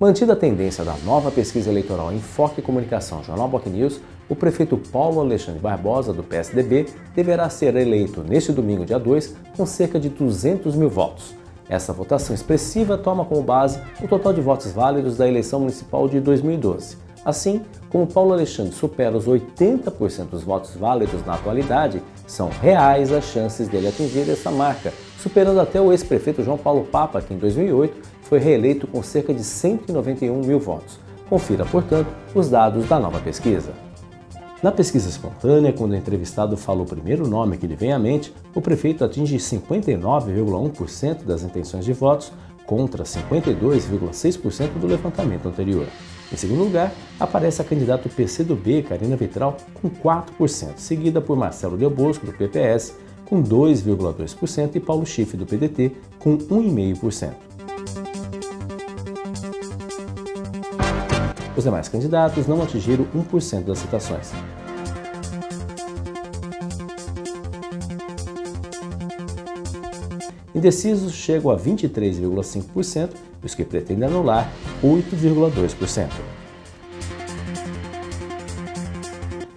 Mantida a tendência da nova pesquisa eleitoral Enfoque Comunicação Jornal Boc News, o prefeito Paulo Alexandre Barbosa, do PSDB, deverá ser eleito neste domingo, dia 2, com cerca de 200 mil votos. Essa votação expressiva toma como base o total de votos válidos da eleição municipal de 2012. Assim, como Paulo Alexandre supera os 80% dos votos válidos na atualidade, são reais as chances dele atingir essa marca, superando até o ex-prefeito João Paulo Papa, que em 2008 foi reeleito com cerca de 191 mil votos. Confira, portanto, os dados da nova pesquisa. Na pesquisa espontânea, quando o entrevistado fala o primeiro nome que lhe vem à mente, o prefeito atinge 59,1% das intenções de votos, contra 52,6% do levantamento anterior. Em segundo lugar, aparece a candidata do PCdoB, Karina Vitral, com 4%, seguida por Marcelo Del Bosco, do PPS, com 2,2% e Paulo Schiff, do PDT, com 1,5%. Os demais candidatos não atingiram 1% das citações. Indecisos chegam a 23,5% e os que pretendem anular, 8,2%.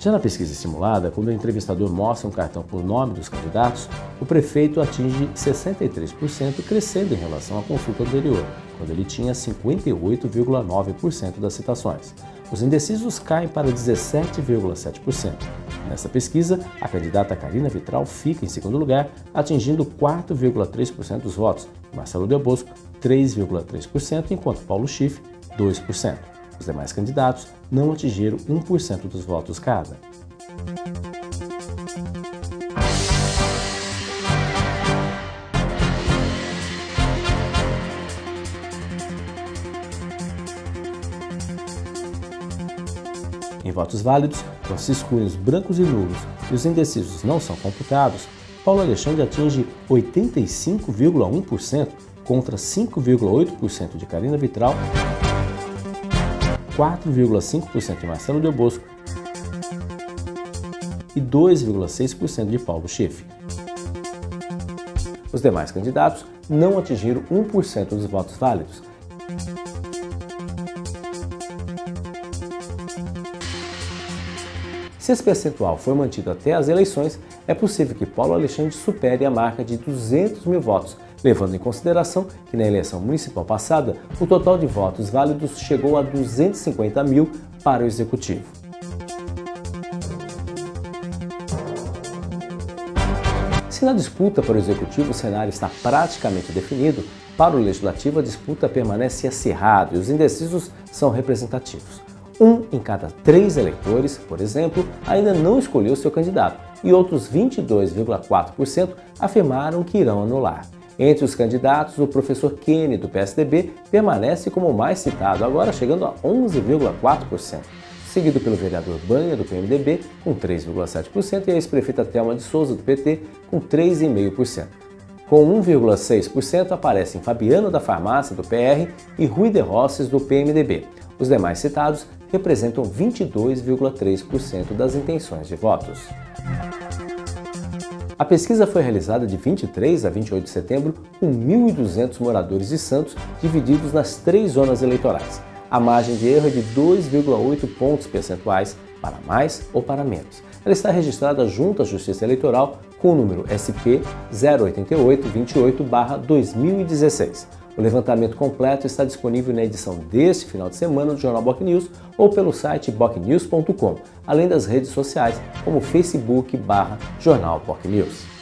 Já na pesquisa simulada, quando o entrevistador mostra um cartão por nome dos candidatos, o prefeito atinge 63%, crescendo em relação à consulta anterior, quando ele tinha 58,9% das citações. Os indecisos caem para 17,7%. Nessa pesquisa, a candidata Karina Vitral fica em segundo lugar, atingindo 4,3% dos votos, Marcelo Del Bosco 3,3%, enquanto Paulo Schiff 2%. Os demais candidatos não atingiram 1% dos votos cada. Em votos válidos, quando se excluem os brancos e nulos e os indecisos não são computados, Paulo Alexandre atinge 85,1% contra 5,8% de Karina Vitral, 4,5% de Marcelo Del Bosco e 2,6% de Paulo Schiff. Os demais candidatos não atingiram 1% dos votos válidos, Se esse percentual for mantido até as eleições, é possível que Paulo Alexandre supere a marca de 200 mil votos, levando em consideração que na eleição municipal passada o total de votos válidos chegou a 250 mil para o executivo. Se na disputa para o executivo o cenário está praticamente definido, para o legislativo a disputa permanece acirrada e os indecisos são representativos. Um em cada três eleitores, por exemplo, ainda não escolheu seu candidato e outros 22,4% afirmaram que irão anular. Entre os candidatos, o professor Kenny, do PSDB, permanece como o mais citado, agora chegando a 11,4%, seguido pelo vereador Banha, do PMDB, com 3,7%, e a ex-prefeita Thelma de Souza, do PT, com 3,5%. Com 1,6% aparecem Fabiano da Farmácia, do PR, e Rui de Rosses, do PMDB. Os demais citados representam 22,3% das intenções de votos. A pesquisa foi realizada de 23 a 28 de setembro com 1.200 moradores de Santos divididos nas três zonas eleitorais. A margem de erro é de 2,8 pontos percentuais para mais ou para menos. Ela está registrada junto à Justiça Eleitoral com o número SP 08828-2016. O levantamento completo está disponível na edição deste final de semana do Jornal Boc News ou pelo site bocnews.com, além das redes sociais como Facebook barra Jornal Boc News.